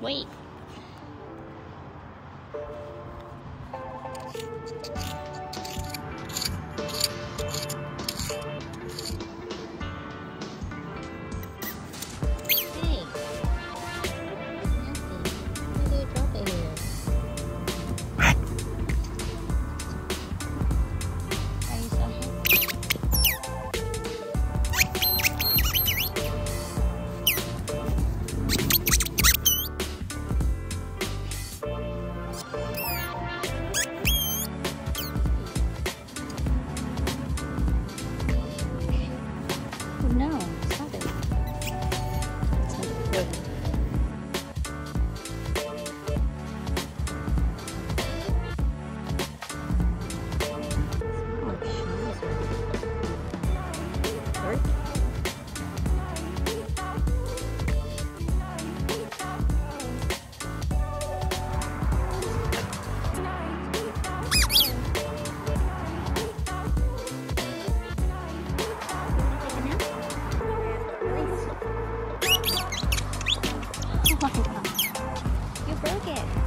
Wait. Oh, no, stop it. Oh, Sorry? Broken.